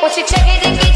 What you check it again?